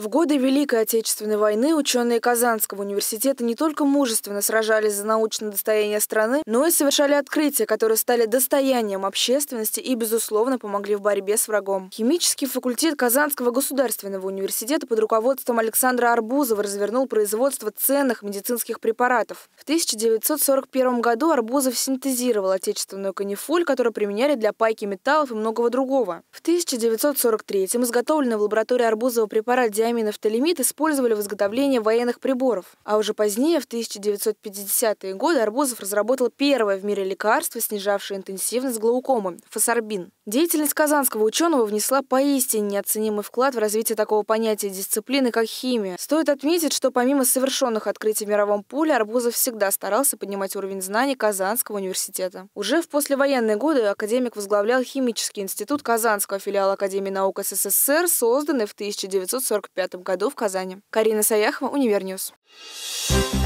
В годы Великой Отечественной войны ученые Казанского университета не только мужественно сражались за научное достояние страны, но и совершали открытия, которые стали достоянием общественности и, безусловно, помогли в борьбе с врагом. Химический факультет Казанского государственного университета под руководством Александра Арбузова развернул производство ценных медицинских препаратов. В 1941 году Арбузов синтезировал отечественную канифоль, которую применяли для пайки металлов и многого другого. В 1943 изготовленный в лаборатории Арбузова препарат диамин диаминофталимид использовали в изготовлении военных приборов. А уже позднее, в 1950-е годы, Арбузов разработал первое в мире лекарство, снижавшее интенсивность глаукомы – фосорбин. Деятельность казанского ученого внесла поистине неоценимый вклад в развитие такого понятия дисциплины, как химия. Стоит отметить, что помимо совершенных открытий в мировом поле, Арбузов всегда старался поднимать уровень знаний Казанского университета. Уже в послевоенные годы академик возглавлял химический институт Казанского филиала Академии наук СССР, созданный в 1945 году в Казани. Карина Саяхова, Универньюз. Thank you